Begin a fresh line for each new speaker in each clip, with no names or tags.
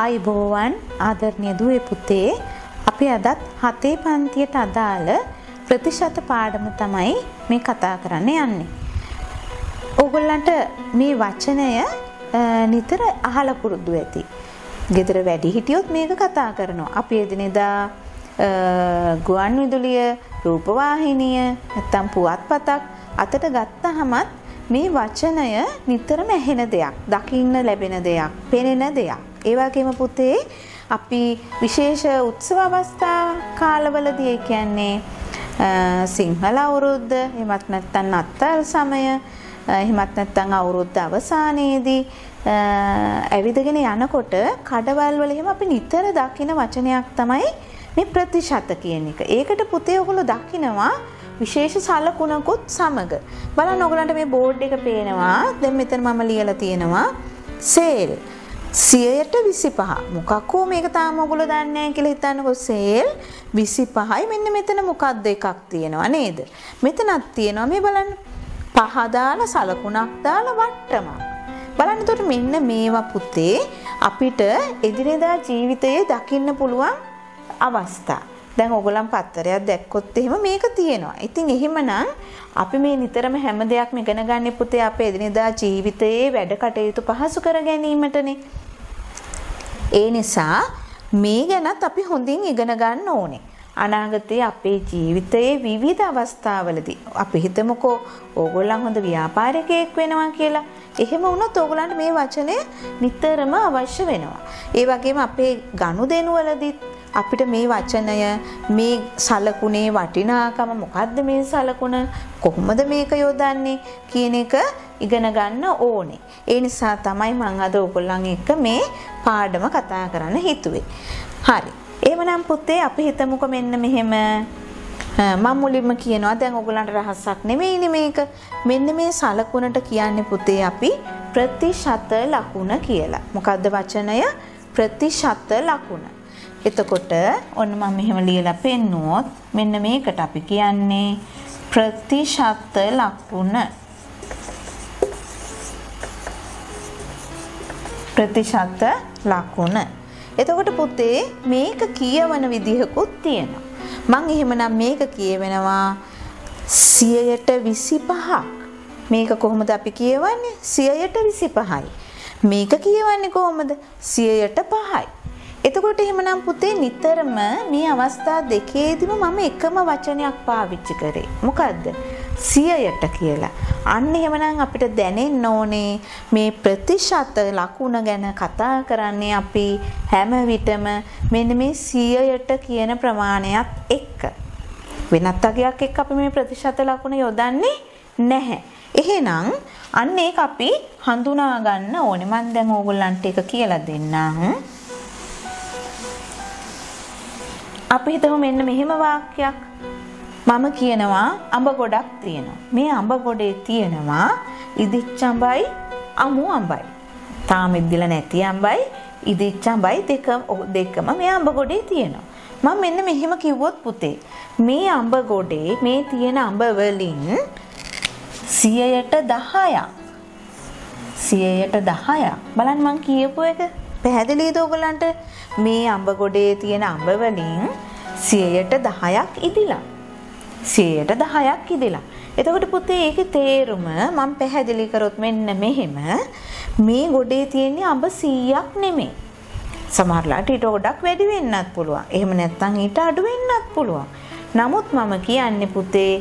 ආයිබෝවන් ආදරණීය දුවේ පුතේ අපි අදත් හතේ පන්තියට අදාළ ප්‍රතිශත පාඩම තමයි මේ කතා කරන්න යන්නේ. ඕගොල්ලන්ට මේ වචනය නිතර අහලා පුරුදු ඇති. ගෙදර වැඩි හිටියොත් මේක කතා කරනවා. අපි එදිනෙදා ගුවන් විදුලිය, රූපවාහිනිය, නැත්තම් පුවත්පතක් අතට ගත්තහමත් මේ වචනය නිතරම ඇහෙන දෙයක්, දකින්න ලැබෙන දෙයක්, පෙනෙන දෙයක්. ඒ වගේම පුතේ අපි විශේෂ උත්සව අවස්ථා කාලවලදී ඒ කියන්නේ සිංහල අවුරුද්ද එහෙමත් නැත්නම් අත්තල් සමය එහෙමත් නැත්නම් අවුරුද්ද අවසානයේදී ඇවිදගෙන යනකොට කඩවල් වල එහෙම අපි නිතර දකින වචනයක් තමයි මේ ප්‍රතිශත කියන එක. ඒකට පුතේ ඔයගොල්ලෝ දකිනවා විශේෂ සලකුණකුත් සමග. බලන්න ඔයගලන්ට මේ බෝඩ් එක පේනවා. දැන් මෙතන මම ලියලා තියෙනවා සේල්. සියයට විසිපහ මොකක්කෝ මේක තාම ඔගොල්ලෝ දන්නේ නැහැ කියලා හිතන්නකො සේල් 25යි මෙන්න මෙතන මොකක්ද එකක් තියෙනවා නේද? මෙතනක් තියෙනවා මේ බලන්න. පහ දාලා සලකුණක් දාලා වට්ටමක්. බලන්න එතකොට මෙන්න මේවා පුතේ අපිට එදිනෙදා ජීවිතයේ දකින්න පුළුවන් අවස්ථා. දැන් ඔයගොල්ලන් පත්තරයක් දැක්කොත් එහෙම මේක තියෙනවා. ඉතින් එහෙමනම් අපි මේ නිතරම හැම දෙයක්ම ඉගෙන ගන්න පුතේ අපේ එදිනෙදා ජීවිතයේ වැඩ කටයුතු පහසු කර ගැනීමටනේ. ඒ නිසා මේ ගැනත් අපි හොඳින් ඉගෙන ගන්න ඕනේ. අනාගතයේ අපේ ජීවිතයේ විවිධ අවස්ථාවලදී අපි හිතමුකෝ ඕගොල්ලන් හොඳ ව්‍යාපාරිකයෙක් වෙනවා කියලා. එහෙම වුණොත් ඕගොල්ලන්ට මේ වචනය නිතරම අවශ්‍ය වෙනවා. ඒ වගේම අපේ ගනුදෙනුවලදීත් අපිට මේ වචනය මේ සලකුණේ වටිනාකම මොකද්ද මේ සලකුණ කොහොමද මේක යොදන්නේ කියන එක ඉගෙන ගන්න ඕනේ. ඒ නිසා තමයි මම අද ඔයගොල්ලන් එක්ක මේ පාඩම කතා කරන්න හිතුවේ. හරි. එහෙමනම් පුතේ අපි හිතමුකෝ මෙන්න මෙහෙම මම මුලින්ම කියනවා දැන් ඔයගොල්ලන්ට රහසක් නෙමෙයිනේ මේක. මෙන්න මේ සලකුණට කියන්නේ පුතේ අපි ප්‍රතිශත ලකුණ කියලා. මොකද්ද වචනය? ප්‍රතිශත ලකුණ. එතකොට ඔන්න මම මෙහෙම ලියලා පෙන්නුවොත් මෙන්න මේකට අපි කියන්නේ ප්‍රතිශත ලකුණ ප්‍රතිශත ලකුණ. එතකොට පුතේ මේක කියවන විදිහකුත් තියෙනවා. මං එහෙමනම් මේක කියවෙනවා 125ක්. මේක කොහොමද අපි කියවන්නේ? 125යි. මේක කියවන්නේ කොහොමද? 105යි. එතකොට එහෙමනම් පුතේ නිතරම මේ අවස්ථා දෙකේදීම මම එකම වචනයක් පාවිච්චි කරේ. මොකද්ද? සියයට කියලා. අන්න එහෙමනම් අපිට දැනෙන්න ඕනේ මේ ප්‍රතිශත ලකුණ ගැන කතා කරන්නේ අපි හැම විටම මෙන්න මේ සියයට කියන ප්‍රමාණයත් එක්ක. වෙනත් අගයක් එක්ක අපි මේ ප්‍රතිශත ලකුණ යොදන්නේ නැහැ. එහෙනම් අන්න ඒක අපි හඳුනා ගන්න ඕනේ. මම දැන් ඕගොල්ලන්ට ඒක කියලා දෙන්නම්. අපි හිතමු මෙන්න මෙහෙම වාක්‍යයක්. මම කියනවා අඹ ගොඩක් තියෙනවා. මේ අඹ ගොඩේ තියෙනවා ඉදිච්ච අඹයි අමු අඹයි. තාම ඉද්දිලා නැති අඹයි ඉදිච්ච අඹයි දෙක දෙකම මේ අඹ ගොඩේ තියෙනවා. මම මෙන්න මෙහෙම කිව්වොත් පුතේ මේ අඹ ගොඩේ මේ තියෙන අඹ වලින් 100ට 10ක් 100ට 10ක් බලන්න මං කියපු එක පැහැදිලිද ඔයගලන්ට මේ අඹ ගොඩේ තියෙන අඹ වලින් 100ට 10ක් ඉදිලා 100ට 10ක් ඉදිලා. එතකොට පුතේ ඒකේ තේරුම මම පැහැදිලි කරොත් මෙන්න මෙහෙම. මේ ගොඩේ තියෙන්නේ අඹ 100ක් නෙමෙයි. සමහරලාට ඊට ගොඩක් වැඩි වෙන්නත් පුළුවන්. එහෙම නැත්නම් ඊට අඩු වෙන්නත් පුළුවන්. නමුත් මම කියන්නේ පුතේ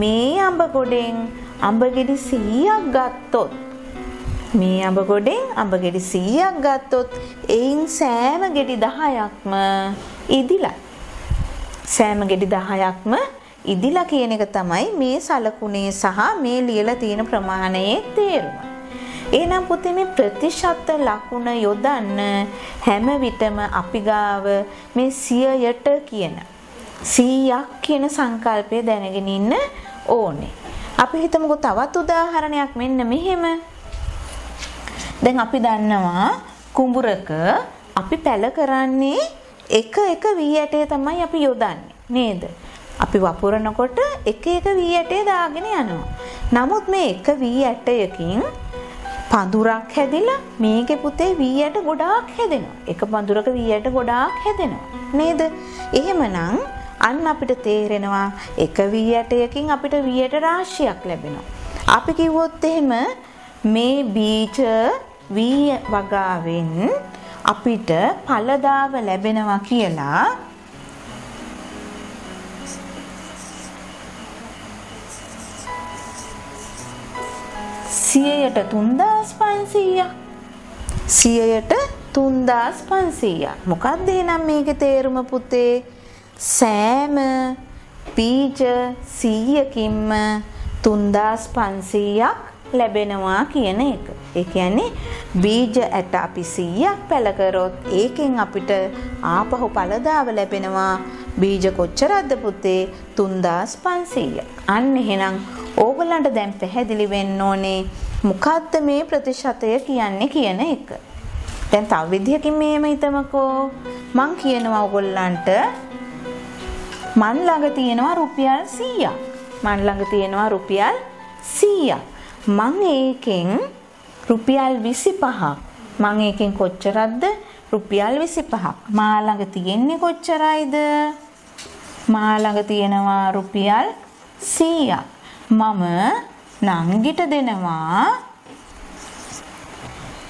මේ අඹ ගොඩෙන් අඹ ගෙඩි 100ක් ගත්තොත් මේ අඹ ගොඩෙන් අඹ ගෙඩි 100ක් ගත්තොත් එයින් සෑම ගෙඩි 10ක්ම ඉදිලා. සෑම ගෙඩි 10ක්ම ඉදිලා කියන එක තමයි මේ සලකුණේ සහ මේ ලියලා තියෙන ප්‍රමාණයේ තේරුම. එහෙනම් පුතේ මේ ප්‍රතිශත ලකුණ යොදන්න හැම විටම අපි ගාව මේ 100ට කියන 100ක් කියන සංකල්පය දැනගෙන ඉන්න ඕනේ. අපි හිතමුකෝ තවත් උදාහරණයක් මෙන්න මෙහෙම දැන් අපි දන්නවා කුඹුරක අපි පැල කරන්නේ එක එක වී ඇටය තමයි අපි යොදන්නේ නේද? අපි වපුරනකොට එක එක වී ඇටය දාගෙන යනවා. නමුත් මේ එක වී ඇටයකින් පඳුරක් හැදිලා මේකේ පුතේ වී ඇට ගොඩාක් හැදෙනවා. එක පඳුරක වී ඇට ගොඩාක් හැදෙනවා. නේද? එහෙමනම් අන්න අපිට තේරෙනවා එක වී ඇටයකින් අපිට වී ඇට රාශියක් ලැබෙනවා. අපි කිව්වොත් එහෙම මේ බීජ වී වගාවෙන් අපිට ඵලදාව ලැබෙනවා කියලා සියයට තුන්දස් පන්සීයක්. සියයට තුන්දස් පන්සීයක්. මොකක්ද නම් මේක තේරුම පුතේ? සෑම පීජ සීයකින්ම තුන්දස් පන්සීයක් ලැබෙනවා කියන එක. ඒ කියන්නේ බීජ ඇට අපි 100ක් පැල කරොත් ඒකෙන් අපිට ආපහු පළදාව ලැබෙනවා. බීජ කොච්චරක්ද පුතේ? 3500ක්. අන්න එහෙනම් ඕගොල්ලන්ට දැන් පැහැදිලි වෙන්න ඕනේ මොකද්ද මේ ප්‍රතිශතය කියන්නේ කියන එක. දැන් තව විදිහකින් මෙහෙම හිතමුකෝ. මං කියනවා ඕගොල්ලන්ට මන් ළඟ තියෙනවා රුපියල් 100ක්. මන් ළඟ තියෙනවා රුපියල් 100ක්. මං ඒකෙන් රුපියල් 25ක් මං ඒකෙන් කොච්චරක්ද රුපියල් 25ක් මා ළඟ තියෙන්නේ කොච්චරයිද මා ළඟ තියෙනවා රුපියල් 100ක් මම නංගිට දෙනවා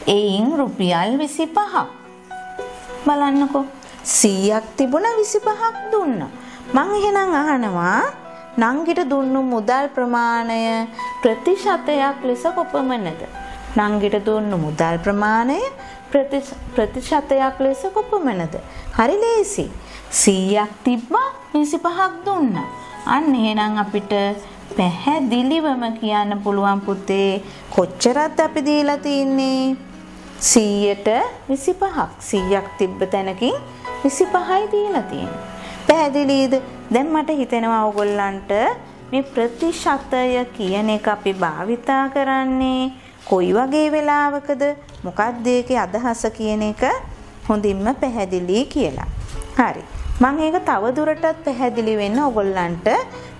එයින් රුපියල් 25ක් බලන්නකෝ 100ක් තිබුණා 25ක් දුන්නා මං එහෙනම් අහනවා නංගිට දුන්නු මුදල් ප්‍රමාණය ප්‍රතිශතයක් ලෙස කොපමණද? නංගිට දුන්නු මුදල් ප්‍රමාණය ප්‍රතිශතයක් ලෙස කොපමණද? හරි ලේසි. 100ක් තිබ්බා 25ක් දුන්නා. අන්න එහෙනම් අපිට පැහැදිලිවම කියන්න පුළුවන් පුතේ කොච්චරද අපි දීලා තින්නේ 100ට 25ක් 100ක් තිබ්බ තැනකින් 25යි දීලා තියෙන්නේ පැහැදිලිද දැන් මට හිතෙනවා ඔයගොල්ලන්ට මේ ප්‍රතිශතය කියන එක අපි භාවිතා කරන්නේ කොයි වගේ වෙලාවකද මොකක්ද ඒකේ අදහස කියන එක හොඳින්ම පැහැදිලි කියලා. හරි. මම ඒක තව දුරටත් පැහැදිලි වෙන්න ඔයගොල්ලන්ට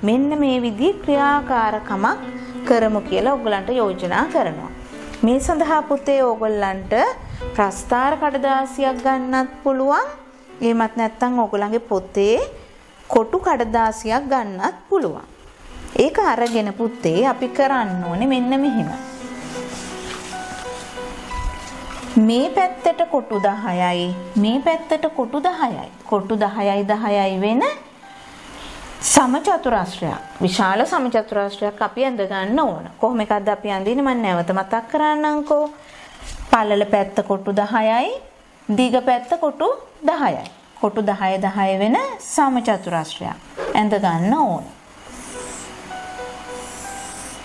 මෙන්න මේ විදිහේ ක්‍රියාකාරකමක් කරමු කියලා ඔයගොල්ලන්ට යෝජනා කරනවා. මේ සඳහා පුතේ ඔයගොල්ලන්ට ප්‍රස්තාර කඩදාසියක් ගන්නත් පුළුවන්. එහෙමත් නැත්නම් ඔයගොල්ලන්ගේ පොතේ කොටු කඩදාසියක් ගන්නත් පුළුවන්. ඒක අරගෙන පුතේ අපි කරන්න ඕනේ මෙන්න මෙහෙම. මේ පැත්තට කොටු 10යි මේ පැත්තට කොටු 10යි. කොටු 10යි 10යි වෙන සමචතුරස්‍රයක්. විශාල සමචතුරස්‍රයක් අපි ඇඳ ගන්න ඕන. කොහොම එකක්ද අපි අඳින්නේ මම නැවත මතක් කරන්නම්කෝ. පළල පැත්ත කොටු 10යි දිග පැත්ත කොටු 10යි. කොටු 10 10 වෙන සමචතුරස්‍රයක් ඇඳ ගන්න ඕන.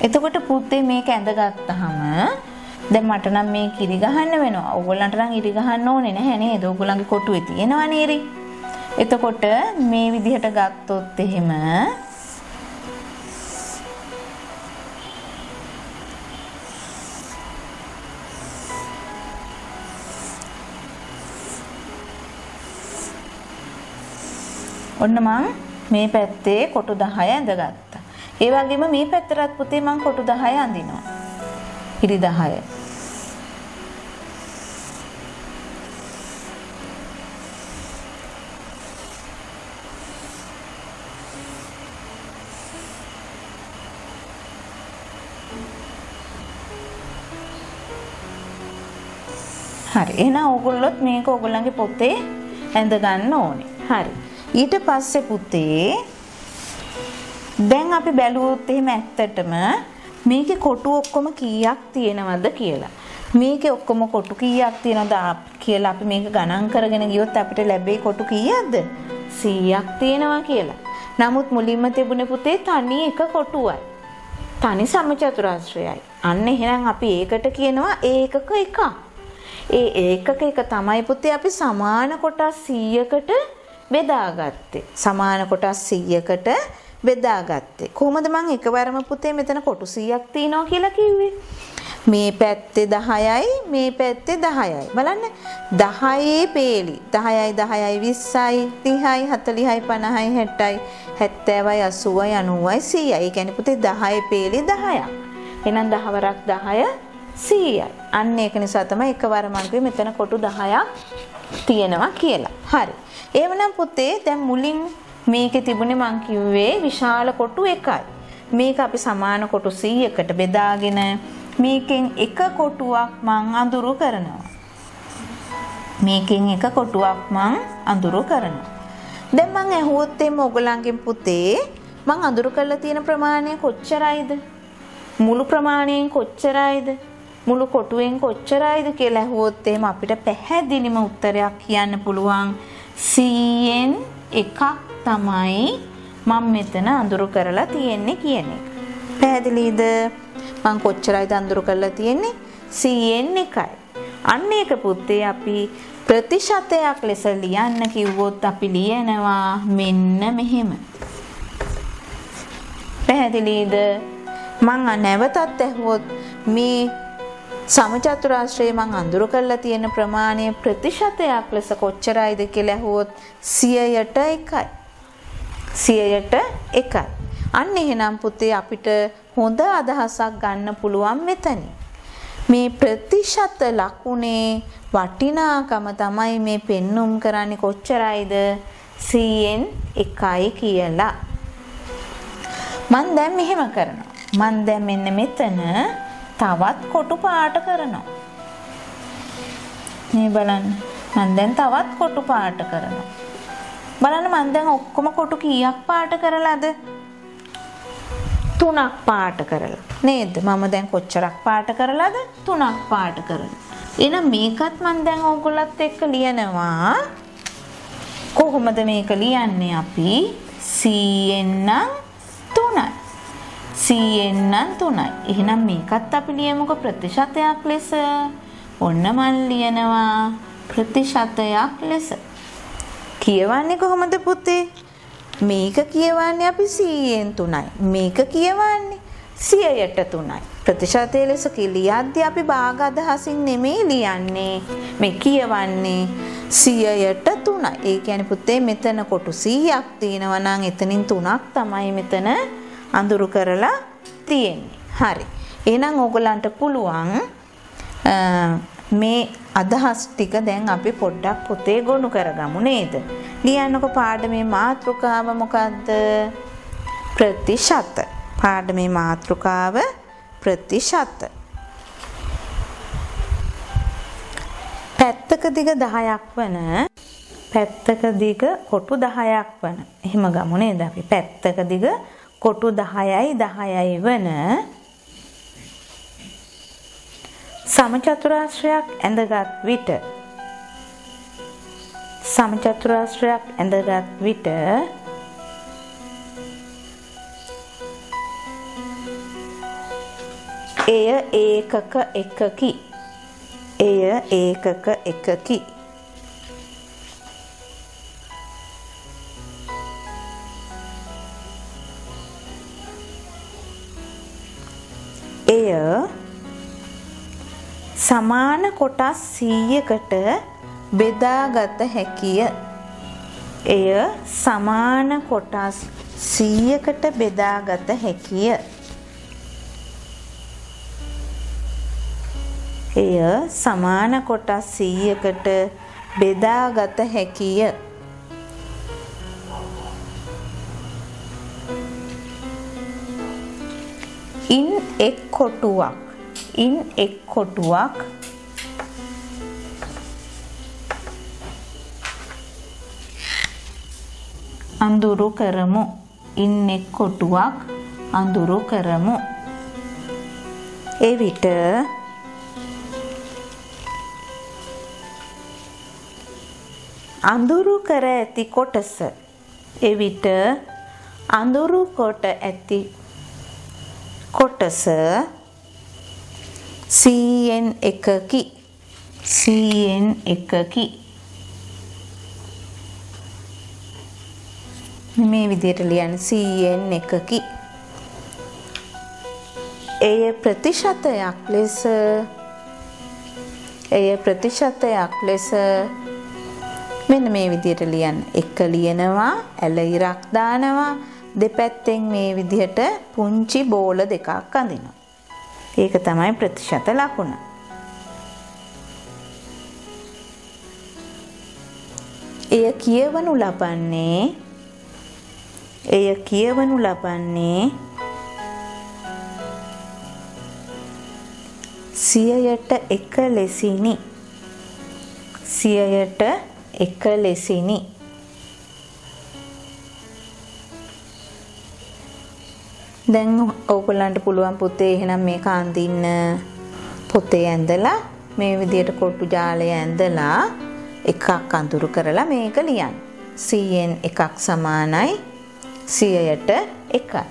එතකොට පුතේ මේක ඇඳගත්තාම දැන් මට නම් මේ කිරි ගහන්න වෙනවා. ඕගොල්ලන්ට නම් ඉරි ගහන්න ඕනේ නැහැ නේද? ඕගොල්ලන්ගේ කොටුවේ තියෙනවා නේද? එතකොට මේ විදිහට ගත්තොත් එහෙම ඔන්න මං මේ පැත්තේ කොටු 10 ඇඳගත්තා. ඒ වගේම මේ පැත්තටත් පුතේ මං කොටු 10 අඳිනවා. ඉරි 10. හරි. එහෙනම් ඕගොල්ලොත් මේක ඕගොල්ලන්ගේ පොතේ ඇඳ ගන්න ඕනේ. හරි. ඊට පස්සේ පුතේ දැන් අපි බැලුවොත් එහෙම ඇත්තටම මේකේ කොටු ඔක්කොම කීයක් තියෙනවද කියලා. මේකේ ඔක්කොම කොටු කීයක් තියෙනවද කියලා අපි මේක ගණන් කරගෙන ගියොත් අපිට ලැබෙයි කොටු කීයක්ද? 100ක් තියෙනවා කියලා. නමුත් මුලින්ම තිබුණේ පුතේ තනි එක කොටුවයි. තනි සමචතුරාශ්‍රයයි. අන්න එහෙනම් අපි ඒකට කියනවා ඒකක එක. ඒ ඒකක එක තමයි පුතේ අපි සමාන කොටස් 100කට බෙදාගත්තේ. සමාන කොටස් 100කට බෙදාගත්තේ. කොහොමද මං එකවරම පුතේ මෙතන කොටු 100ක් තියෙනවා කියලා කිව්වේ? මේ පැත්තේ 10යි මේ පැත්තේ 10යි. බලන්න 10 පේලි 10යි 10යි 20යි 30යි 40යි 50යි 60යි 70යි 80යි 90යි 100යි. ඒ කියන්නේ පුතේ 10 පේලි 10ක්. එහෙනම් 10 වරක් 10 100යි. අන්න ඒක නිසා තමයි එකවර මම කිව්වේ මෙතන කොටු 10ක් තියෙනවා කියලා. හරි. එවනම් පුතේ දැන් මුලින් මේකේ තිබුණේ මං කිව්වේ විශාල කොටු එකයි. මේක අපි සමාන කොටු 100කට බෙදාගෙන මේකෙන් එක කොටුවක් මං අඳුරු කරනවා. මේකෙන් එක කොටුවක් මං අඳුරු කරනවා. දැන් මං ඇහුවොත් එimhe ඔයගලන්ගෙන් පුතේ මං අඳුරු කරලා තියෙන ප්‍රමාණය කොච්චරයිද? මුළු ප්‍රමාණයෙන් කොච්චරයිද? මුළු කොටුවෙන් කොච්චරයිද කියලා ඇහුවොත් එහෙම අපිට පැහැදිලිම උත්තරයක් කියන්න පුළුවන් 100න් එකක් තමයි මම මෙතන අඳුරු කරලා තියෙන්නේ කියන එක. පැහැදිලිද? මං කොච්චරයිද අඳුරු කරලා තියෙන්නේ? 100න් එකයි. අන්න ඒක පුතේ අපි ප්‍රතිශතයක් ලෙස ලියන්න කිව්වොත් අපි ලියනවා මෙන්න මෙහෙම. පැහැදිලිද? මං නැවතත් ඇහුවොත් මේ සමචතුරාශ්‍රයේ මං අඳුර කරලා තියෙන ප්‍රමාණය ප්‍රතිශතයක් ලෙස කොච්චරයිද කියලා ඇහුවොත් 100ට 1යි. 100ට 1යි. අන්න එහෙනම් පුතේ අපිට හොඳ අදහසක් ගන්න පුළුවන් මෙතනින්. මේ ප්‍රතිශත ලකුණේ වටිනාකම තමයි මේ පෙන්눔 කරන්නේ කොච්චරයිද 100න් 1යි කියලා. මන් දැන් මෙහෙම කරනවා. මන් දැන් මෙන්න මෙතන තවත් කොටු පාට කරනවා. මේ බලන්න. මම දැන් තවත් කොටු පාට කරනවා. බලන්න මම දැන් ඔක්කොම කොටු කීයක් පාට කරලාද? තුනක් පාට කරලා. නේද? මම දැන් කොච්චරක් පාට කරලාද? තුනක් පාට කරලා. එහෙනම් මේකත් මම දැන් ඕගොල්ලත් එක්ක ලියනවා. කොහොමද මේක ලියන්නේ අපි? C නම් 3යි. සීයෙන් නම් 3යි. එහෙනම් මේකත් අපි ලියමුකෝ ප්‍රතිශතයක් ලෙස. ඔන්න මන් ලියනවා ප්‍රතිශතයක් ලෙස. කියවන්නේ කොහොමද පුතේ? මේක කියවන්නේ අපි 100න් 3යි. මේක කියවන්නේ 100ට 3යි. ප්‍රතිශතය ලෙස ලියද්දී අපි භාග අදහසින් නෙමෙයි ලියන්නේ. මේ කියවන්නේ 100ට 3යි. ඒ කියන්නේ පුතේ මෙතන කොටු 100ක් තියෙනවා නම් එතනින් 3ක් තමයි මෙතන අඳුරු කරලා තියෙන්නේ. හරි. එහෙනම් ඕගලන්ට පුළුවන් මේ අදහස් ටික දැන් අපි පොඩ්ඩක් පොතේ ගොනු කරගමු නේද? ලියන්නකො පාඩමේ මාතෘකාව මොකද්ද? ප්‍රතිශත. පාඩමේ මාතෘකාව ප්‍රතිශත. පැත්තක දිග 10ක් වන පැත්තක දිග කොටු 10ක් වන. එහෙම ගමු නේද අපි? පැත්තක දිග කොටු 10යි 10යි වන සමචතුරාශ්‍රයක් ඇඳගත් විට සමචතුරාශ්‍රයක් ඇඳගත් විට එය ඒකක එකකි. එය ඒකක එකකි. එය සමාන කොටස් 100කට බෙදාගත හැකිය. එය සමාන කොටස් 100කට බෙදාගත හැකිය. එය සමාන කොටස් 100කට බෙදාගත හැකිය. ඉන් එක් කොටුවක්. ඉන් එක් කොටුවක්. අඳුරු කරමු. ඉන් එක් කොටුවක් අඳුරු කරමු. එවිට අඳුරු කර ඇති කොටස. එවිට අඳුරු කොට ඇති කොටස සීයෙන් එකකි. සීයෙන් එකකි. මේ විදිහට ලියන්න සීයෙන් එකකි. එය ප්‍රතිශතයක් ලෙස එය ප්‍රතිශතයක් ලෙස මෙන්න මේ විදිහට ලියන්න. එක ලියනවා ඇල ඉරක් දානවා දෙපැත්තෙන් මේ විදිහට පුංචි බෝල දෙකක් අඳිනවා. ඒක තමයි ප්‍රතිශත ලකුණ. එය කියවනු ලබන්නේ එය කියවනු ලබන්නේ සියයට එක ලෙසිනි. සියයට එක ලෙසිනි. දැන් ඕගොල්ලන්ට පුළුවන් පුතේ එහෙනම් මේක අඳින්න පොතේ ඇඳලා මේ විදියට කොට්ටු ජාලය ඇඳලා එකක් අඳුරු කරලා මේක ලියන්න. 100න් එකක් සමානයි 100ට 1යි.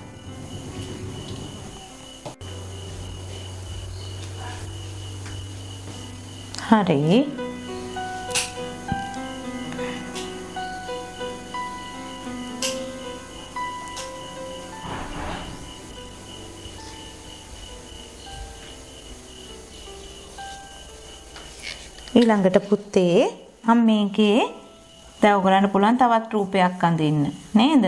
හරි ඊළඟට පුතේ මම මේකේ දැන් ඔයගලන්ට පුළුවන් තවත් රූපයක් අඳින්න නේද?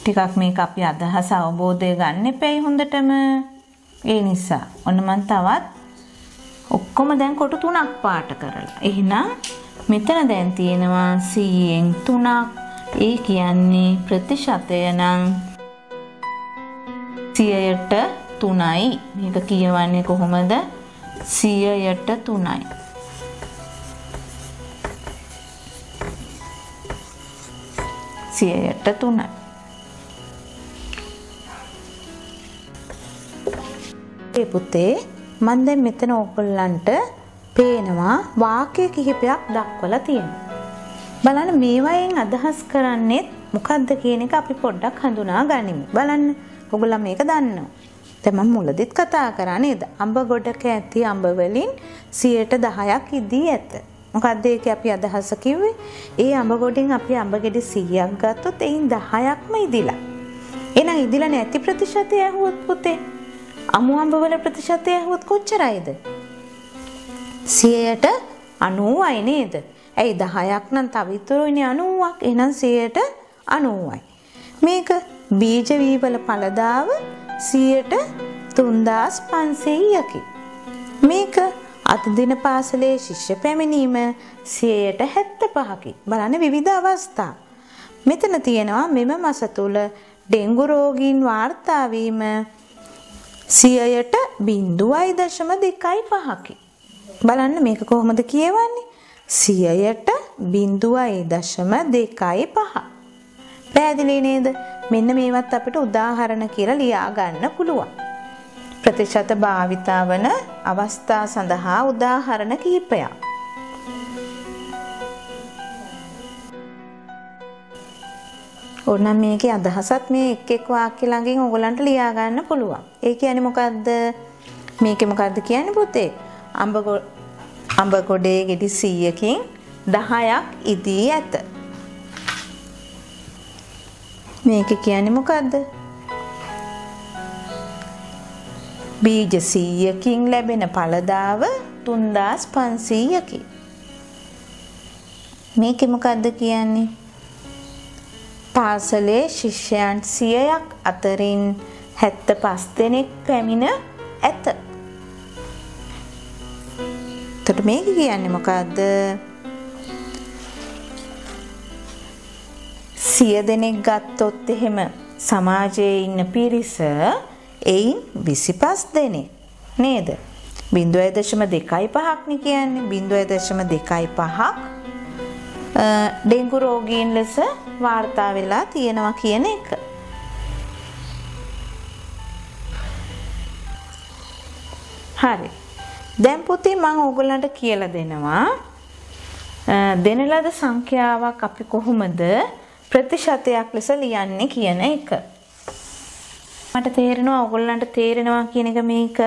ටිකක් මේක අපි අදහස අවබෝධය ගන්න එපැයි හොඳටම. ඒ නිසා ඔන්න මම තවත් ඔක්කොම දැන් කොටු තුනක් පාට කරලා. එහෙනම් මෙතන දැන් තියෙනවා 100න් 3ක්. ඒ කියන්නේ ප්‍රතිශතය නම් 100ට 3යි. මේක කියවන්නේ කොහොමද? 100ට 3යි. සියයට තුනයි. ඒ පුතේ මන් දැන් මෙතන ඕගොල්ලන්ට පේනවා වාක්‍ය කිහිපයක් දක්වලා තියෙනවා. බලන්න මේවායෙන් අදහස් කරන්නේ මොකද්ද කියන එක අපි පොඩ්ඩක් හඳුනා ගනිමු. බලන්න ඔයගොල්ලෝ මේක දන්නවා. දැන් මම මුලදිත් කතා කරා නේද? අඹ ගොඩක ඇති අඹ වලින් 10%ක් ඉදී ඇත. මොකක්ද ඒක අපි අදහස කිව්වේ? ඒ අඹ ගොඩෙන් අපි අඹ ගෙඩි 100ක් ගත්තොත් එයින් 10ක්ම ඉදිලා. එහෙනම් ඉදිලා නැති ප්‍රතිශතය ඇහුවොත් පුතේ අමු අඹ වල ප්‍රතිශතය ඇහුවොත් කොච්චරයිද? 100ට 90යි නේද? ඇයි 10ක් නම් තව ඉතුරුනේ 90ක්. එහෙනම් 100ට 90යි. මේක බීජ වී වල පළදාව 100ට 3500කි. මේක අද දින පාසලේ ශිෂ්‍ය පැමිණීම 175කි. බලන්න විවිධ අවස්ථා. මෙතන තියෙනවා මෙම මාස තුල ඩෙන්ගු රෝගීන් වාර්තා වීම 100ට 0.25කි. බලන්න මේක කොහොමද කියවන්නේ? 100ට 0.25. පැහැදිලි නේද? මෙන්න මේවත් අපිට උදාහරණ කියලා ලියා ගන්න පුළුවන්. ප්‍රතිශත භාවිතා වන අවස්ථා සඳහා උදාහරණ කිහිපයක්. ඕනම් මේකේ අදහසත් මේ එක් එක් වාක්‍ය ළඟින් ඕගලන්ට ලියා ගන්න පුළුවන්. ඒ කියන්නේ මොකද්ද? මේකේ මොකද්ද කියන්නේ පුතේ? අඹ අඹ ගොඩේ ගෙඩි 100කින් 10ක් ඉදී ඇත. මේක කියන්නේ මොකද්ද? බීජ 100කින් ලැබෙන ඵලදාව 3500කි. මේකේ මොකද්ද කියන්නේ? පාසලේ ශිෂ්‍යයන් 100ක් අතරින් 75 දෙනෙක් පැමිණ ඇත. එතකොට මේක කියන්නේ මොකද්ද? 100 දෙනෙක් ගත්තොත් එහෙම සමාජයේ ඉන්න පිරිස එයින් 25 දෙනෙක් නේද? 0.25ක් නේ කියන්නේ 0.25ක් ඩෙන්ගු රෝගීන් ලෙස වාර්තා වෙලා තියෙනවා කියන එක. හරි. දැන් පුතේ මම ඕගොල්ලන්ට කියලා දෙනවා දෙන ලද සංඛ්‍යාවක් අපි කොහොමද ප්‍රතිශතයක් ලෙස ලියන්නේ කියන එක. මට තේරෙනවා ඔයගොල්ලන්ට තේරෙනවා කියන එක මේක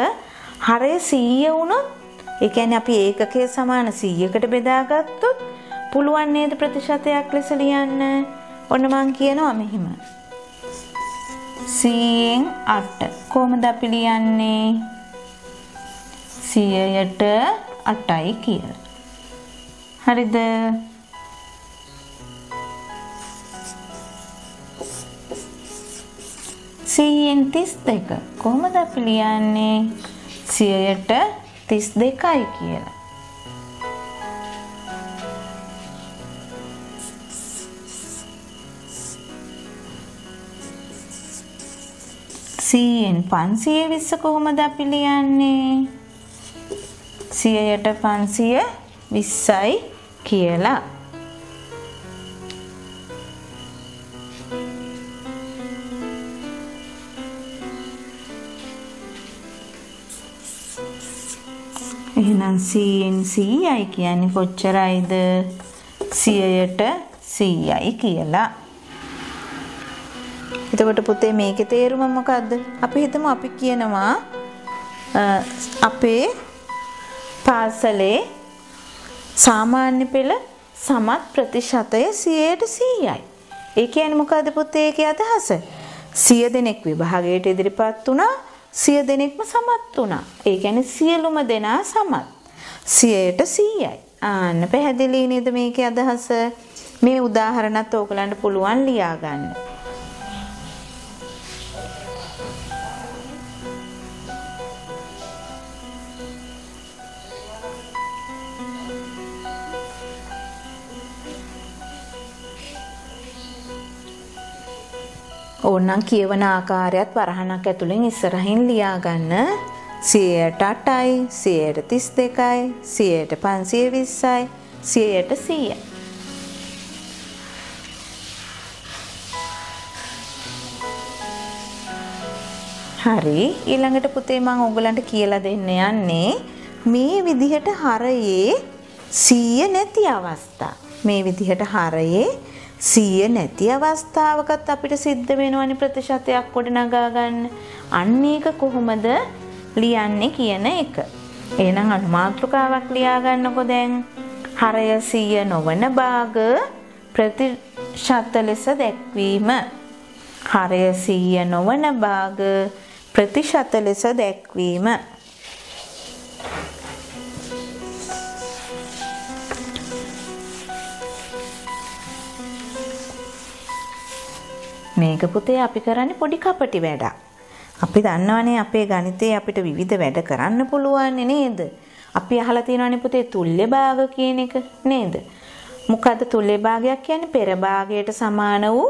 හරය 100 වුණොත් ඒ කියන්නේ අපි ඒකකයේ සමාන 100කට බෙදාගත්තොත් පුළුවන් නේද ප්‍රතිශතයක් ලෙස ලියන්න? ඔන්න මං කියනවා මෙහෙම. 100න් 8 කොහොමද අපි ලියන්නේ? 100ට 8යි කියලා. හරිද? සීයෙන් තිස් දෙක කොහොමද අපි ලියන්නේ සියයට තිස් දෙකයි කියලා. සීයෙන් පන්සිය විස්ස කොහොමද අපි ලියන්නේ? සියයට පන්සිය විස්සයි කියලා. එහෙනම් සීයෙන් සීයයි කියන්නේ කොච්චරයිද? සියයට සීයයි කියලා. එතකොට පුතේ මේකේ තේරුම මොකද්ද? අපි හිතමු අපි කියනවා අපේ පාසලේ සාමාන්‍ය පෙළ සමත් ප්‍රතිශතය 100යි. ඒ කියන්නේ මොකද්ද පුතේ ඒකේ අදහස? 100 දෙනෙක් විභාගයට ඉදිරිපත් වුණා 100 දෙනෙක්ම සමත් වුණා. ඒ කියන්නේ සියලුම දෙනා සමත්. 100ට 100යි. ආන්න පැහැදිලි නේද මේකේ අදහස? මේ උදාහරණත් ඕගලන්ට පුළුවන් ලියා ඕන්නම් කියවන ආකාරයත් වරහණක් ඇතුළෙන් ඉස්සරහින් ලියාගන්න. 108යි 132යි 100ට 520යි 100ට 100යි හරි ඊළඟට පුතේ මම ඕගලන්ට කියලා දෙන්න යන්නේ මේ විදිහට හරයේ 100 නැති අවස්ථා. මේ විදිහට හරයේ සිය නැති අවස්ථාවකත් අපිට සිද්ධ වෙනවනේ ප්‍රතිශතයක් ගොඩනගා ගන්න. අන්න ඒක කොහොමද ලියන්නේ කියන එක. එහෙනම් අනුමාත්‍රකාවක් ලියා ගන්නකො දැන්. හරය සිය නොවන භාග ප්‍රතිශත ලෙස දැක්වීම. හරය සිය නොවන භාග ප්‍රතිශත ලෙස දැක්වීම. මේක පුතේ අපි කරන්නේ පොඩි කපටි වැඩක්. අපි දන්නවනේ අපේ ගණිතේ අපිට විවිධ වැඩ කරන්න පුළුවන් නේද? අපි අහලා තියෙනවනේ පුතේ තුල්්‍ය භාග කියන එක නේද? මොකද්ද තුල්්‍ය භාගයක් කියන්නේ පෙර භාගයට සමාන වූ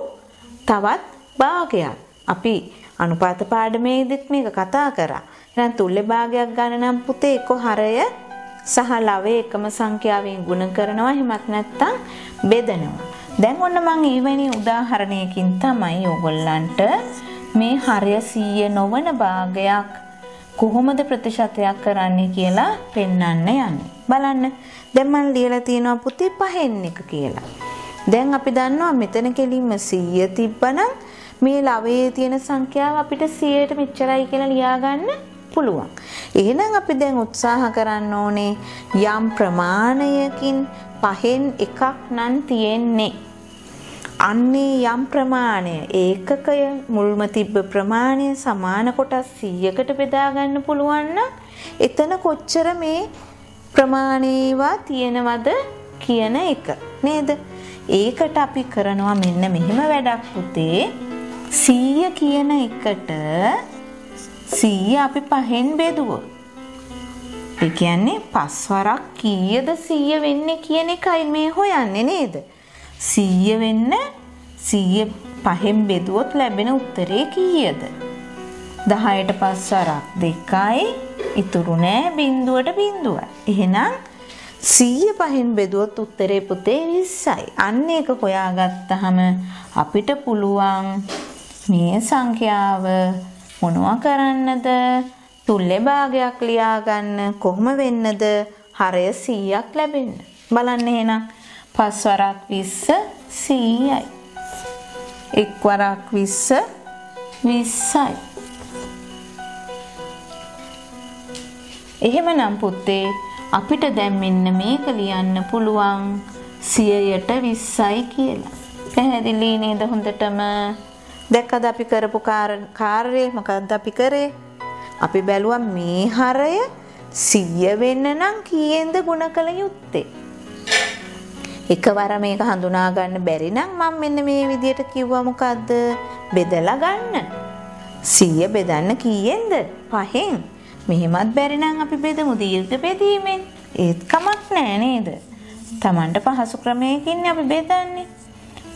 තවත් භාගයක්. අපි අනුපාත පාඩමේදීත් මේක කතා කරා. එහෙනම් තුල්්‍ය භාගයක් ගන්න නම් පුතේ එක්ක හරය සහ ලවය එකම සංඛ්‍යාවෙන් ගුණ කරනවා එහෙමත් නැත්නම් බෙදනවා. දැන් ඔන්න මං ඊවැනි උදාහරණයකින් තමයි ඔයගොල්ලන්ට මේ හරය 100 නොවන භාගයක් කොහොමද ප්‍රතිශතයක් කරන්නේ කියලා පෙන්වන්න යන්නේ. බලන්න. දැන් මම ලියලා තියෙනවා පුතේ පහෙන් එක කියලා. දැන් අපි දන්නවා මෙතන කෙලින්ම 100 තිබ්බනම් මේ ලවයේ තියෙන සංඛ්‍යාව අපිට 100ට මෙච්චරයි කියලා ලියාගන්න පුළුවන්. එහෙනම් අපි දැන් උත්සාහ කරන්න ඕනේ යම් ප්‍රමාණයකින් පහෙන් එකක් නම් තියෙන්නේ. අන්නේ යම් ප්‍රමාණය ඒකකය මුල්ම තිබ්බ ප්‍රමාණය සමාන කොටස් 100කට බෙදා ගන්න පුළුවන් නම් එතන කොච්චර මේ ප්‍රමාණේවා තියෙනවද කියන එක නේද? ඒකට අපි කරනවා මෙන්න මෙහෙම වැඩක් පුතේ 100 කියන එකට 100 අපි පහෙන් බෙදුවොත් ඒ කියන්නේ පස්වරක් කීයද 100 වෙන්නේ කියන එකයි මේ හොයන්නේ නේද? 100 වෙන්න 100 පහෙන් බෙදුවොත් ලැබෙන උත්තරේ කීයද? 10ට පස් වරක් 2යි ඉතුරු නෑ බිඳුවට බිඳුවයි. එහෙනම් 100 පහෙන් බෙදුවොත් උත්තරේ පුතේ 20යි. අන්න ඒක හොයාගත්තාම අපිට පුළුවන් මේ සංඛ්‍යාව මොනවා කරන්නද? තුල්ලේ භාගයක් ලියා ගන්න කොහොම වෙන්නද? හරය 100ක් ලැබෙන්න. බලන්න එහෙනම් පස් වරක් 20 100යි. එක් වරක් 20 20යි. එහෙමනම් පුතේ අපිට දැන් මෙන්න මේක ලියන්න පුළුවන් 100ට 20යි කියලා. පැහැදිලි නේද හොඳටම? දැක්කද අපි කරපු කාර්යය මොකද්ද අපි කරේ? අපි බැලුවා මේ හරය 100 වෙන්න නම් කීයෙන්ද ගුණ කළ යුත්තේ? එකවර මේක හඳුනා ගන්න බැරි නම් මම මෙන්න මේ විදියට කිව්වා මොකද්ද? බෙදලා ගන්න. 100 බෙදන්න කීයෙන්ද? පහෙන්. මෙහෙමත් බැරි නම් අපි බෙදමු දීර්ඝ බෙදීමෙන්. ඒත් කමක් නෑ නේද? Tamanට පහසු ක්‍රමයකින් අපි බෙදන්නේ.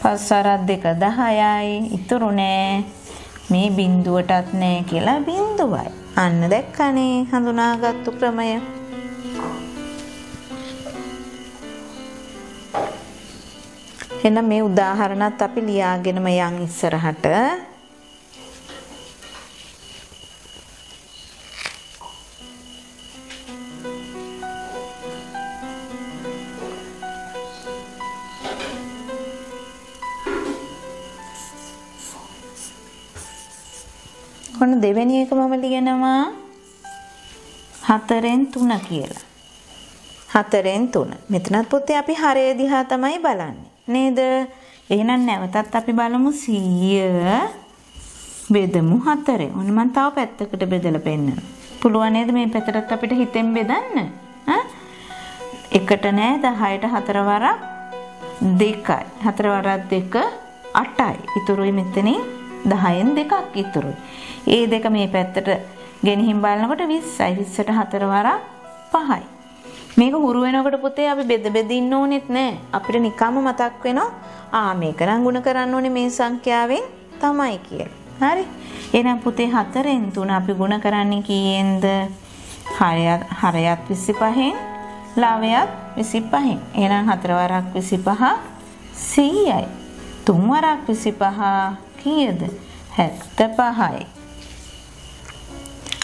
පස් අරක් දෙක 10යි. ඉතුරු නෑ. මේ බිඳුවටත් නෑ කියලා බිඳුවයි. අන්න දැක්කනේ හඳුනාගත්තු ක්‍රමය. එහෙනම් මේ උදාහරණත් අපි ලියාගෙනම යන් ඉස්සරහට ඔන්න දෙවෙනි එක මම ලියනවා හතරෙන් තුන කියලා. හතරෙන් තුන. මෙතනත් පුතේ අපි හරය දිහා තමයි බලන්නේ. නේද? එහෙනම් නැවතත් අපි බලමු 100 බෙදමු 4. ඔන්න මම තව පැත්තකට බෙදලා පෙන්නනවා. පුළුවන් නේද මේ පැත්තට අපිට හිතෙන් බෙදන්න? ඈ? එකට නෑ 10ට 4 වරක් 2යි. 4 වරක් 2 8යි. ඉතුරුයි මෙතනින් 10න් දෙකක් ඉතුරුයි. ඒ දෙක මේ පැත්තට ගෙනihin බලනකොට 20යි 20ට 4 වරක් 5යි. මේක හුරු වෙනකොට පුතේ අපි බෙද බෙද ඉන්න ඕනෙත් නෑ. අපිට නිකම්ම මතක් වෙනවා ආ මේක නම් ගුණ කරන්න ඕනේ මේ සංඛ්‍යාවෙන් තමයි කියලා. හරි. එහෙනම් පුතේ 4න් 3 අපි ගුණ කරන්නේ කීයෙන්ද? හරයත් හරයත් 25න් ලාවයත් 25න්. එහෙනම් 4 වරක් 25 100යි. 3 වරක් 25 කීයද? 75යි.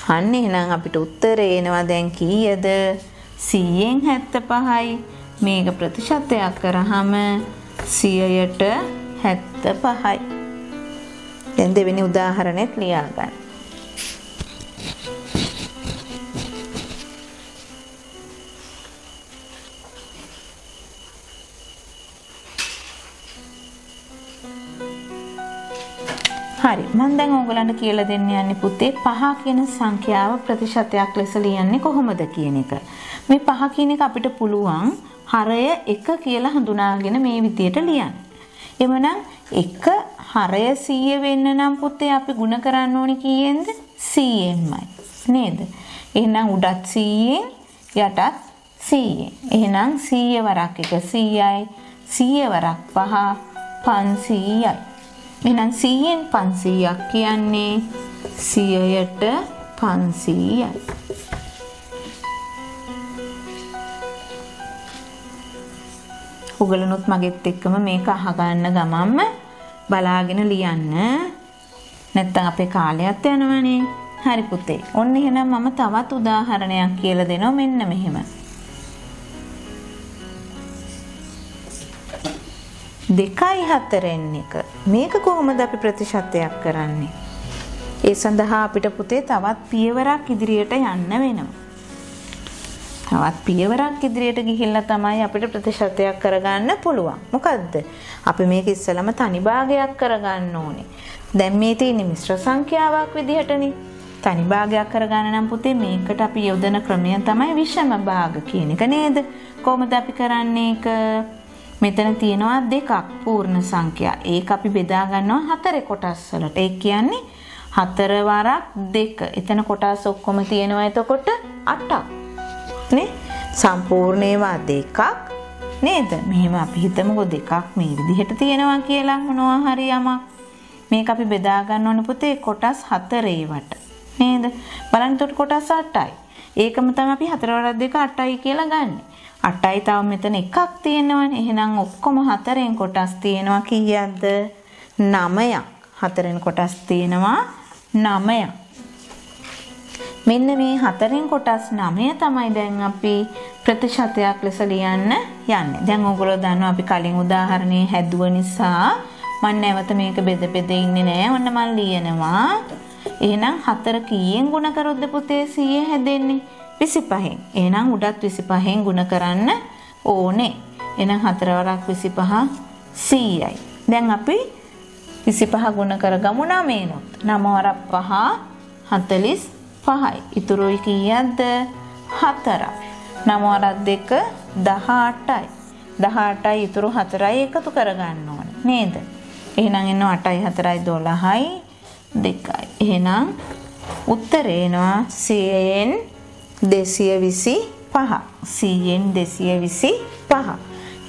අන්න එහෙනම් අපිට උත්තරේ එනවා දැන් කීයද? 100න් 75යි මේක ප්‍රතිශතයක් කරාම 100ට 75යි දැන් දෙවෙනි උදාහරණෙත් ලියා ගන්න හරි මම දැන් ඕගලන්ට කියලා දෙන්න යන්නේ පුතේ පහ කියන සංඛ්‍යාව ප්‍රතිශතයක් ලෙස ලියන්නේ කොහොමද කියන එක. මේ පහ කියන එක අපිට පුළුවන් හරය 1 කියලා හඳුනාගෙන මේ විදියට ලියන්න. එමනම් 1 හරය 100 වෙන්න නම් පුතේ අපි ಗುಣ කරන්න ඕනි කීයෙන්ද? 100න්මයි. නේද? එහෙනම් උඩත් 100න් යටත් 100න්. එහෙනම් 100 වරක් 1 100යි. 100 වරක් 5 500යි. එහෙනම් 100න් 500ක් කියන්නේ 100යට 500යි. ඔගලනොත් මගෙත් එක්කම මේක අහගන්න ගමන්ම බලාගෙන ලියන්න. නැත්තම් අපේ කාලයත් යනවනේ. හරි පුතේ. ඔන්න එහෙනම් මම තවත් උදාහරණයක් කියලා දෙනවා මෙන්න මෙහෙම. දෙකයි හතරෙන් එක. මේක කොහොමද අපි ප්‍රතිශතයක් කරන්නේ? ඒ සඳහා අපිට පුතේ තවත් පියවරක් ඉදිරියට යන්න වෙනවා. තවත් පියවරක් ඉදිරියට ගිහිල්ලා තමයි අපිට ප්‍රතිශතයක් කරගන්න පුළුවන්. මොකද්ද? අපි මේක ඉස්සලම තනි භාගයක් කරගන්න ඕනේ. දැන් මේ තියෙන්නේ මිශ්‍ර සංඛ්‍යාවක් විදිහටනේ. තනි භාගයක් කරගන්න නම් පුතේ මේකට අපි යොදන ක්‍රමය තමයි විෂම භාග කියන එක නේද? කොහොමද අපි කරන්නේ ඒක? මෙතන තියෙනවා දෙකක් පූර්ණ සංඛ්‍යා. ඒක අපි බෙදා ගන්නවා හතරේ කොටස් වලට. ඒ කියන්නේ හතර වරක් දෙක. එතන කොටස් ඔක්කොම තියෙනවා එතකොට 8ක්. නේ? සම්පූර්ණ ඒවා දෙකක් නේද? මෙහෙම අපි හිතමුකෝ දෙකක් මේ විදිහට තියෙනවා කියලා මොනවා හරි යමක්. මේක අපි බෙදා ගන්න ඕන පුතේ කොටස් හතරේ වට. නේද? බලන්න එතකොට කොටස් 8යි. ඒකම තමයි අපි හතර වරක් දෙක 8යි කියලා ගන්නේ. 8යි තව මෙතන එකක් තියෙනවනේ. එහෙනම් ඔක්කොම හතරෙන් කොටස් තියෙනවා කීයක්ද? 9ක්. හතරෙන් කොටස් තියෙනවා 9ක්. මෙන්න මේ හතරෙන් කොටස් 9 තමයි දැන් අපි ප්‍රතිශතයක් ලෙස ලියන්න යන්නේ. දැන් ඔයගොල්ලෝ දන්නවා අපි කලින් උදාහරණේ හැදුව නිසා මම නැවත මේක බෙද බෙද ඉන්නේ නෑ. ඔන්න මම ලියනවා. එහෙනම් 4 කීයෙන් ගුණ කරොත්ද පුතේ 100 හැදෙන්නේ? 25න්. එහෙනම් උඩත් 25න් ගුණ කරන්න ඕනේ. එහෙනම් 4 වරක් 25 100යි. දැන් අපි 25 ගුණ කරගමු 9නොත්. 9 වරක් 5 45යි. ඉතුරුයි කීයක්ද? 4ක්. 9 වරක් 2 18යි. 18යි ඉතුරු 4යි එකතු කරගන්න ඕනේ. නේද? එහෙනම් එන්න 8යි 4යි 12යි 2යි. එහෙනම් උත්තරේ එනවා 100න් 225. 100න් 225.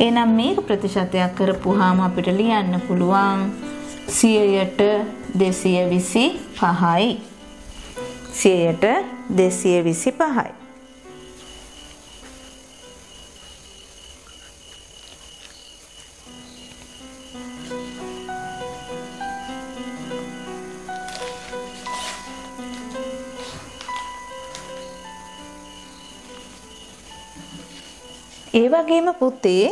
එහෙනම් මේක ප්‍රතිශතයක් කරපුවාම අපිට ලියන්න පුළුවන් 100ට 225යි. 100ට 225යි. ඒ වගේම පුතේ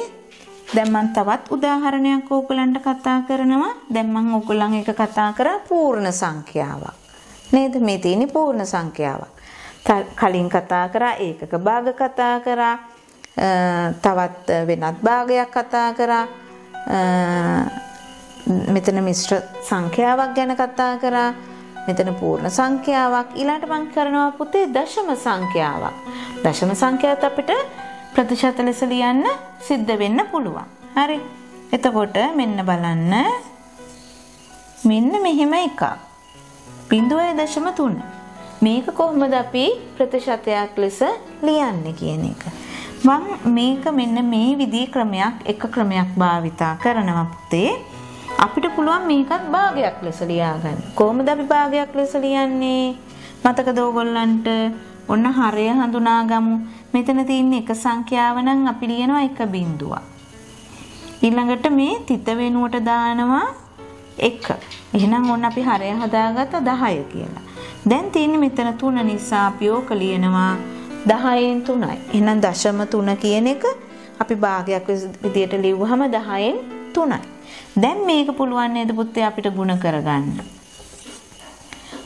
දැන් මම තවත් උදාහරණයක් ඕගලන්ට කතා කරනවා. දැන් මම ඕගලන් එක කතා කරා පූර්ණ සංඛ්‍යාවක්. නේද? මේ තියෙන්නේ පූර්ණ සංඛ්‍යාවක්. කලින් කතා කරා ඒකක භාග කතා කරා. තවත් වෙනත් භාගයක් කතා කරා. මෙතන මිශ්‍ර සංඛ්‍යාවක් ගැන කතා කරා. මෙතන පූර්ණ සංඛ්‍යාවක් ඊළඟට මම කරනවා පුතේ දශම සංඛ්‍යාවක්. දශම සංඛ්‍යාවත් අපිට ප්‍රතිශත ලෙස ලියන්න සිද්ධ වෙන්න පුළුවන්. හරි. එතකොට මෙන්න බලන්න. මෙන්න මෙහෙම එකක්. 0.3. මේක කොහොමද අපි ප්‍රතිශතයක් ලෙස ලියන්නේ කියන එක. මම මේක මෙන්න මේ විදිහේ ක්‍රමයක් එක ක්‍රමයක් භාවිතා කරනවා පුතේ. අපිට පුළුවන් මේකත් භාගයක් ලෙස ලියාගන්න. කොහොමද අපි භාගයක් ලෙස ලියන්නේ? මතකද ඕගොල්ලන්ට? ඔන්න හරය හඳුනා ගමු. මෙතන තියෙන එක සංඛ්‍යාව නම් අපි ලියනවා එක බිඳුවක්. ඊළඟට මේ තිත වෙනුවට දානවා 1. එහෙනම් ඔන්න අපි හරය හදාගත්ත 10 කියලා. දැන් තියෙන්නේ මෙතන 3 නිසා අපි ඕක ලියනවා 10න් 3යි. එහෙනම් දශම 3 කියන එක අපි භාගයක් විදියට ලිව්වහම 10න් 3යි. දැන් මේක පුළුවන් නේද පුතේ අපිට ಗುಣ කරගන්න.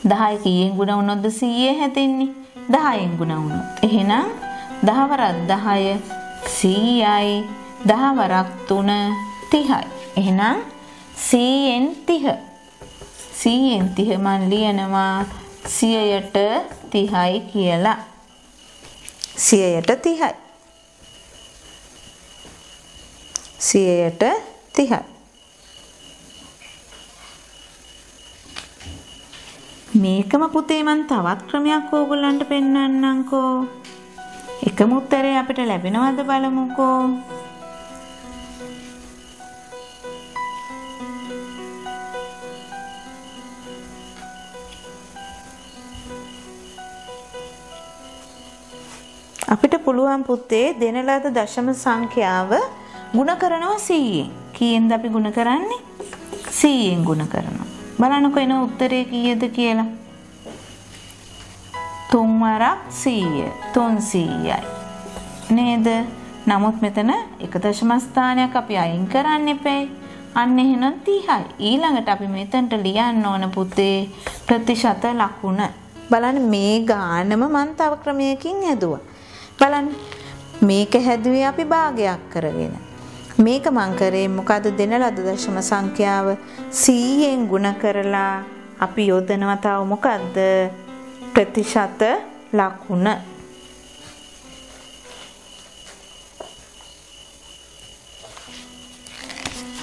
10 කීයෙන් ಗುಣ වුණොත්ද 100 හැදෙන්නේ? 10න් ಗುಣ වුණොත්. එහෙනම් දහවරක් 10 100යි දහවරක් 3 30යි. එහෙනම් 100න් 30. 100න් 30 මන් ලියනවා 100ට 30යි කියලා. 100ට 30යි. 100ට 30යි. මේකම පුතේ මන් තවත් ක්‍රමයක් ඕගොල්ලන්ට පෙන්වන්නම්කෝ. එකම උත්තරේ අපිට ලැබෙනවද බලමුකෝ. අපිට පුළුවන් පුතේ දෙන ලද දශම සංඛ්‍යාව ಗುಣ කරනවා 100ෙන්. කීයෙන්ද අපි ಗುಣ කරන්නේ? 100ෙන් ಗುಣ කරනවා. බලන්නකෝ එන උත්තරේ කීයද කියලා. තුන්වරක් 100 300යි නේද? නමුත් මෙතන එක දශම ස්ථානයක් අපි අයින් කරන්න එපැයි අන්න එහෙනම් 30යි ඊළඟට අපි මෙතනට ලියන්න ඕන පුතේ ප්‍රතිශත ලකුණ. බලන්න මේ ගානම මම තව ක්‍රමයකින් හැදුවා. බලන්න. මේක හැදුවේ අපි භාගයක් කරගෙන. මේක මං කරේ මොකද දෙන ලද දශම සංඛ්‍යාව 100ෙන් ගුණ කරලා අපි යොදනවා තව මොකද්ද? ප්‍රතිශත ලකුණ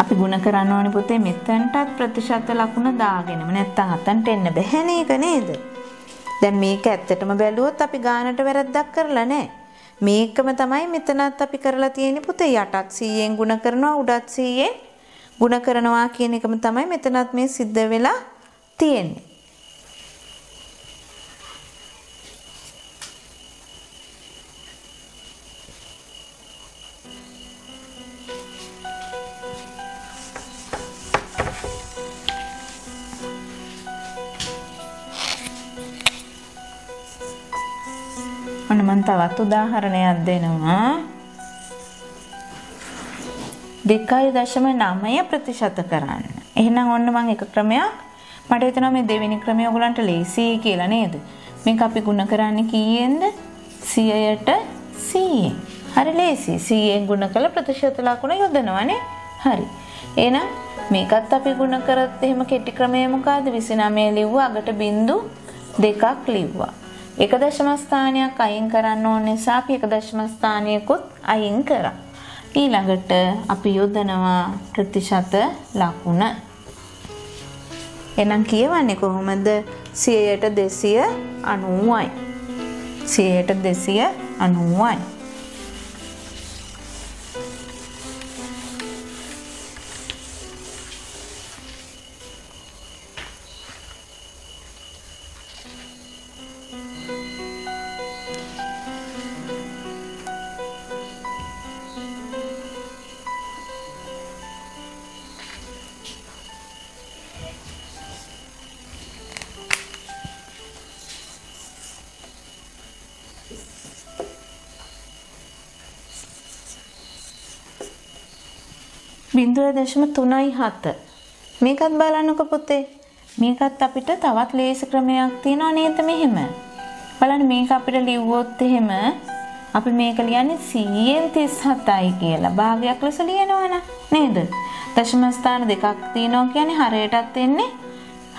අපි ಗುಣ කරන්න ඕනේ පුතේ මෙතනටත් ප්‍රතිශත ලකුණ දාගෙනම නැත්තම් අතන්ට එන්න බැහැ නේක නේද? දැන් මේක ඇත්තටම බැලුවොත් අපි ගානට වැරද්දක් කරලා නැහැ. මේකම තමයි මෙතනත් අපි කරලා තියෙන්නේ පුතේ යටත් 100ෙන් ಗುಣ කරනවා උඩත් 100ෙන් ಗುಣ කරනවා කියන එකම තමයි මෙතනත් මේ සිද්ධ වෙලා තියෙන්නේ. මම තවත් උදාහරණයක් දෙනවා. 2.9 ප්‍රතිශත කරන්න. එහෙනම් ඔන්න මම එක ක්‍රමයක් මට හිතෙනවා මේ දෙවෙනි ක්‍රමය ඔයගලන්ට ලේසියි කියලා නේද? මේක අපි ගුණ කරන්නේ කීයෙන්ද? 100ට 100ෙන්. හරි ලේසි. 100ෙන් ගුණ කළ ප්‍රතිශත ලකුණ යොදනවානේ. හරි. එහෙනම් මේකත් අපි ගුණ කරත් එහෙම කෙටි ක්‍රමය මොකද්ද? 29 ලිව්වා අගට බිංදු දෙකක් ලිව්වා. එක දශම ස්ථානයක් අයින් කරන්න ඕන නිසා අපි එක දශම ස්ථානයකුත් අයින් කරා. ඊළඟට අපි යොදනවා ප්‍රතිශත ලකුණ. එහෙනම් කියවන්නේ කොහොමද 100ට 290යි. 100ට 290යි. බිඳුව දශම තුනයි හත. මේකත් බලන්නක පුතේ. මේකත් අපිට තවත් ලේසි ක්‍රමයක් තියෙනවා නේද මෙහෙම. බලන්න මේක අපිට ලිව්වොත් එහෙම අපි මේක ලියන්නේ 137යි කියලා. භාගයක් ලෙස ලියනවනේ නේද? දශම ස්ථාන දෙකක් තියෙනවා කියන්නේ හරයටත් එන්නේ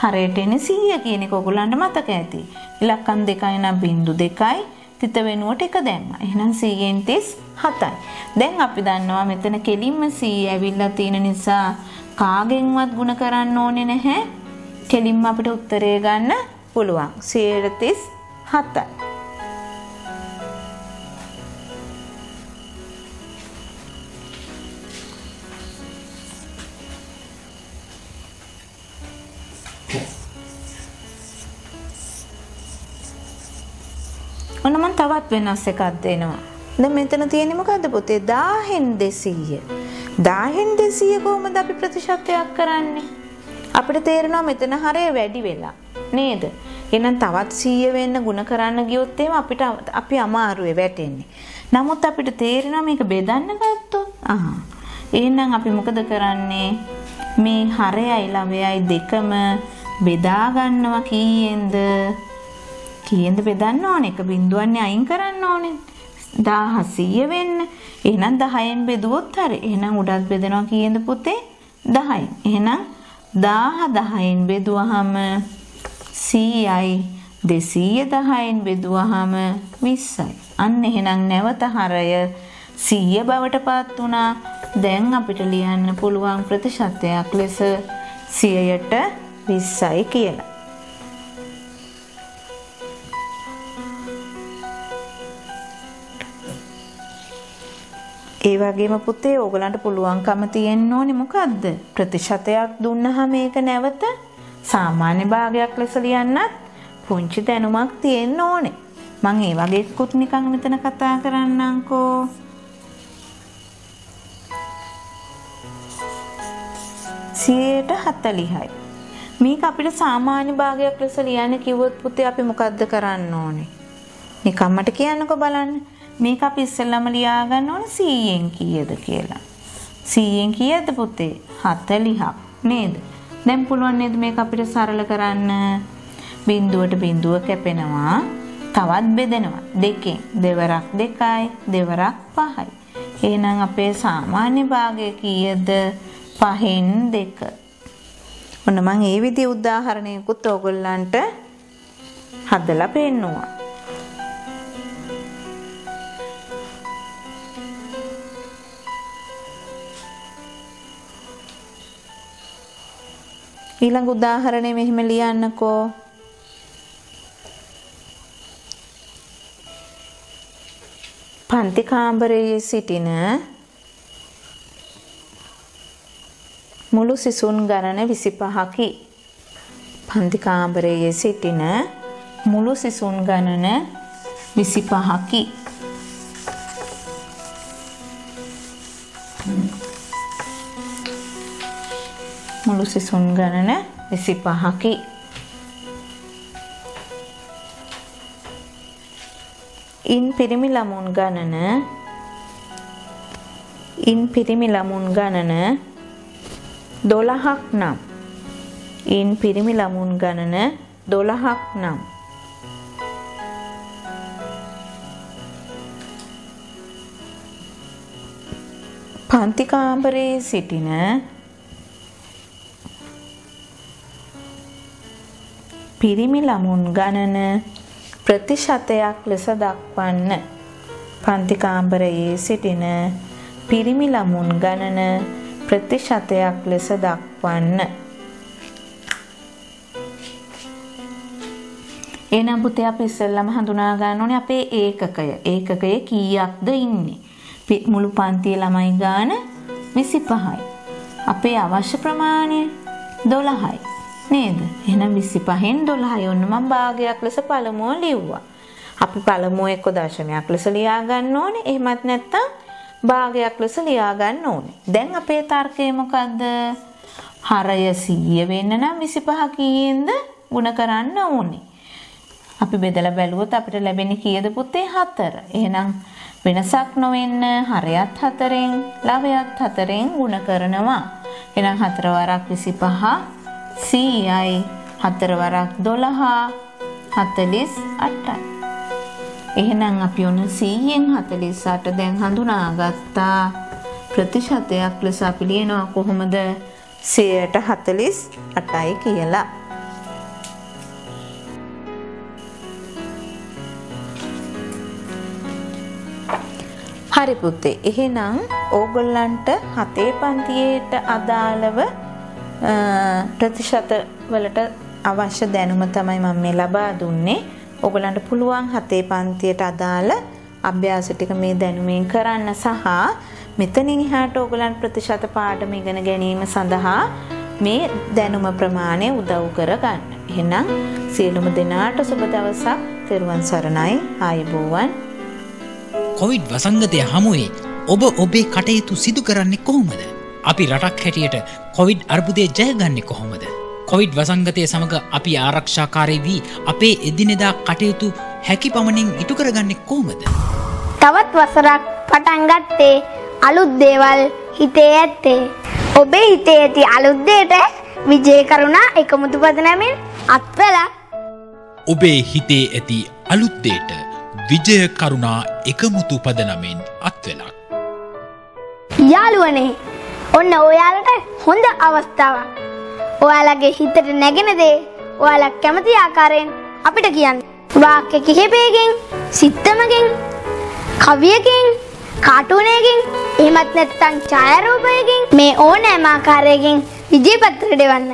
හරයට එන්නේ 100 කියන එක ඔයගොල්ලන්ට මතක ඇති. ඉලක්කම් දෙකයි නම් බිංදු දෙකයි තිත වෙනුවට එක දැම්මා. එහෙනම් 100න් 37යි. දැන් අපි දන්නවා මෙතන කෙලින්ම 100 ඇවිල්ලා තියෙන නිසා කාගෙන්වත් ಗುಣ කරන්න ඕනේ නැහැ. කෙලින්ම අපිට උත්තරය ගන්න පුළුවන්. 137යි. ඔන්න වෙනස් එකක් දෙනවා. දැන් මෙතන තියෙන්නේ මොකද්ද පුතේ? 1000න් 200. 1000න් 200 කොහොමද අපි ප්‍රතිශතයක් කරන්නේ? අපිට තේරෙනවා මෙතන හරය වැඩි වෙලා. නේද? එහෙනම් තවත් 100 වෙන්න ಗುಣ කරන්න ගියොත් එහෙම අපිට අපි අමාරුවේ වැටෙන්නේ. නමුත් අපිට තේරෙනවා මේක බෙදන්න ගත්තොත් ආ එහෙනම් අපි මොකද කරන්නේ? මේ හරයයි ළවයයි දෙකම බෙදා ගන්නවා කීයෙන්ද? කීයෙන්ද බෙදන්න ඕනේ? එක බිඳුවන්නේ අයින් කරන්න ඕනේ. 1100 වෙන්න. එහෙනම් 10න් බෙදුවොත් හරි. එහෙනම් උඩත් බෙදනවා කීයෙන්ද පුතේ? 10යි. එහෙනම් 1000 10න් බෙදුවහම 100යි. 210න් බෙදුවහම 20යි. අන්න එහෙනම් නැවත හරය 100 බවට පත් වුණා. දැන් අපිට ලියන්න පුළුවන් ප්‍රතිශතයක් ලෙස 100ට 20යි කියලා. ඒ වගේම පුතේ ඕගලන්ට පුළුවන්කම තියෙන්න ඕනේ මොකද්ද? ප්‍රතිශතයක් දුන්නාම මේක නැවත සාමාන්‍ය භාගයක් ලෙස ලියන්නත් පුංචි දැනුමක් තියෙන්න ඕනේ. මම ඒ වගේකුත් නිකන් මෙතන කතා කරන්නම්කෝ. සියයට හතලිහයි. මේක අපිට සාමාන්‍ය භාගයක් ලෙස ලියන්න කිව්වොත් පුතේ අපි මොකද්ද කරන්න ඕනේ? නිකන් මට කියන්නකෝ බලන්න. මේක අපි ඉස්සෙල්ලාම ලියා ගන්න ඕන 100න් කීයද කියලා. 100න් කීයද පුතේ? 40ක් නේද? දැන් පුළුවන් නේද මේක අපිට සරල කරන්න? බිඳුවට බිඳුව කැපෙනවා. තවත් බෙදෙනවා. දෙකෙන්. දෙවරක් දෙකයි, දෙවරක් පහයි. එහෙනම් අපේ සාමාන්‍ය භාගය කීයද? පහෙන් දෙක. ඔන්න මම ඒ විදිහ උදාහරණයකුත් ඕගොල්ලන්ට හදලා පෙන්නුවා. ඊළඟ උදාහරණය මෙහෙම ලියන්නකෝ. පන්ති කාමරයේ සිටින මුළු සිසුන් ගණන 25කි. පන්ති කාමරයේ සිටින මුළු සිසුන් ගණන 25කි. මුළු සිසුන් ගණන 25කි. ඉන් පිරිමි ළමුන් ගණන ඉන් පිරිමි ළමුන් ගණන 12ක් නම් ඉන් පිරිමි ළමුන් ගණන 12ක් නම් පන්ති කාමරයේ සිටින පිරිමි ළමුන් ගණන ප්‍රතිශතයක් ලෙස දක්වන්න. පන්ති කාමරයේ සිටින පිරිමි ළමුන් ගණන ප්‍රතිශතයක් ලෙස දක්වන්න. එහෙනම් පුතේ අපි ඉස්සෙල්ලම හඳුනා ගන්න ඕනේ අපේ ඒකකය. ඒකකය කීයක්ද ඉන්නේ? මුළු පන්තියේ ළමයි ගාන 25යි. අපේ අවශ්‍ය ප්‍රමාණය 12යි. නේද? එහෙනම් 25න් 12 යොන්න මම භාගයක් ලෙස පළමුව ලිව්වා. අපි පළමුව එක්ක දශමයක් ලෙස ලියා ගන්න ඕනේ. එහෙමත් නැත්නම් භාගයක් ලෙස ලියා ගන්න ඕනේ. දැන් අපේ තර්කය මොකද්ද? හරය 100 වෙන්න නම් 25 කීයෙන්ද ගුණ කරන්න ඕනේ. අපි බෙදලා බැලුවොත් අපිට ලැබෙන්නේ කීයද පුතේ 4. එහෙනම් වෙනසක් නොවෙන්න හරයත් 4ෙන්, ලවයත් 4ෙන් ගුණ කරනවා. එහෙනම් 4 වරක් 25 100යි 4 වරක් 12 48යි. එහෙනම් අපි ඔන්න 100න් 48 දැන් හඳුනාගත්තා. ප්‍රතිශතයක් ලෙස අපි ලියනවා කොහොමද? 148යි කියලා. හරි පුතේ. එහෙනම් ඕගොල්ලන්ට හතේ පන්තියේට අදාළව ප්‍රතිශත වලට අවශ්‍ය දැනුම තමයි මම මේ ලබා දුන්නේ. ඕගොල්ලන්ට පුළුවන් හතේ පන්තියට අදාළ අභ්‍යාස ටික මේ දැනුමින් කරන්න සහ මෙතනින් එහාට ඕගොල්ලන් ප්‍රතිශත පාඩම ඉගෙන ගැනීම සඳහා මේ දැනුම ප්‍රමාණය උදව් කරගන්න. එහෙනම් සියලුම දෙනාට සුබ දවසක්. තෙරුවන් සරණයි. ආයුබෝවන්.
කොවිඩ් වසංගතය හමුවේ ඔබ ඔබේ කටයුතු සිදු කරන්නේ කොහොමද. අපි රටක් හැටියට කොවිඩ් අර්බුදය ජයගන්නේ කොහොමද. කොවිඩ් වසංගතය සමඟ අපි ආරක්ෂාකාරය වී අපේ එදිනෙදා කටයුතු හැකි පමණින් ඉටු කරගන්නේ කොහොමද.
තවත් වසරක් පටන්ගත්තේ අලුත් දේවල් හිතේ ඇත්තේ. ඔබේ හිතේ ඇති අලුත්දේට විජය කරුණා එකමුතු පදනමින් අත්වෙලා.
ඔබේ හිතේ ඇති අලුත්දේට විජය කරුණා එකමුතු පදනමෙන් අත්වෙලක්.
යාළුවනේ ඔන්න ඔයාලට හොඳ අවස්ථාවක්. ඔයාලගේ හිතට නැගෙන දේ ඔයාලා කැමති ආකාරයෙන් අපිට කියන්න. වාක්‍ය කිහිපයකින් සිත්තමකින් කවියකින් කාටුනයකින් එහෙමත් නැත්තං ඡායාරූපයකින් මේ ඕනෑම ආකාරයකින් විජයපත්‍රයට එවන්න.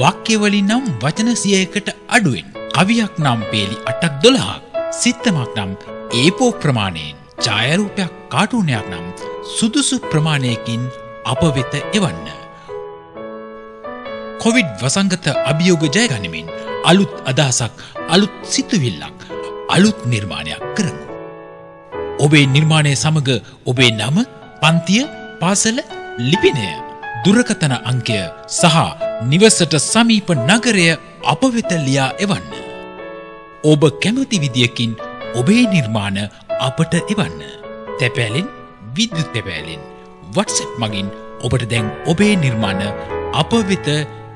වාක්‍යවලින් නම් වචන සියයකට අඩුවෙන් කවියක් නම් පේලි අටක් දොළහක් සිත්තමක් නම් ඒපෝ ප්‍රමාණයෙන් ඡායාරූපයක් කාටුනයක් නම් සුදුසු ප්‍රමාණයකින් අප වෙත එවන්න. කොවිඩ් වසංගත අභියෝග ජයගනිමින් අලුත් අදහසක් අලුත් සිතුවිල්ලක් අලුත් නිර්මාණයක් කරමු. ඔබේ නිර්මාණය සමඟ ඔබේ නම පන්තිය පාසල ලිපිනය දුරකතන අංකය සහ නිවසට සමීප නගරය අප වෙත ලියා එවන්න. ඔබ කැමති විදියකින් ඔබේ නිර්මාණ අපට එවන්න. තැපෑලෙන් විද්‍යුත් තැපෑලෙන් වටසැප් මගින් ඔබට දැන් ඔබේ නිර්මාණ අප වෙත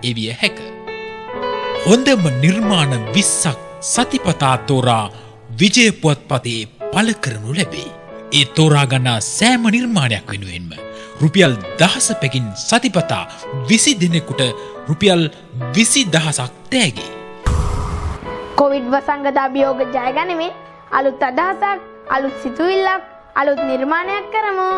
එවිය හැක. හොඳම නිර්මාණ විස්සක් සතිපතා තෝරා විජයපුවත් පතේ පල කරනු ලැබේ. ඒ තෝරාගන්නා සෑම නිර්මාණයක් වෙනුවෙන්ම. රුපියල් දහස පැකින් සතිපතා විසි දෙනෙකුට රුපියල් විසි දහසක් තෑගේ.
කොවිඩ් වසංගත අභියෝග ජයගනිමින් අලුත් අදහසක් අලුත් සිතුවිල්ලක් අලුත් නිර්මාණයක් කරමු.